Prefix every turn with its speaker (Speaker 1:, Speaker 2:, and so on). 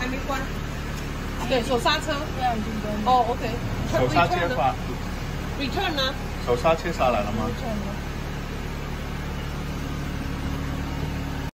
Speaker 1: 还没关。对，手刹车。哦，OK。
Speaker 2: 手刹车。
Speaker 1: Return 呢？
Speaker 2: 手刹切下来了吗
Speaker 3: ？Return。